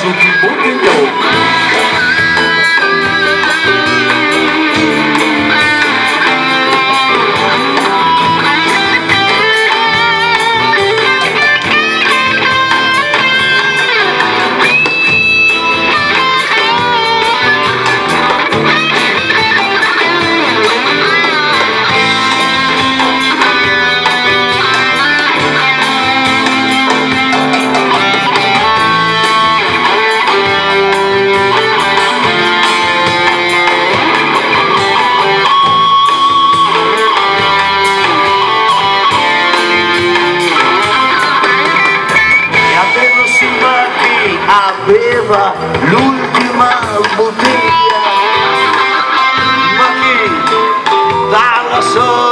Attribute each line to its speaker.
Speaker 1: azul que é tem aveva l'ultima bottiglia. Ma chi? Dalla sola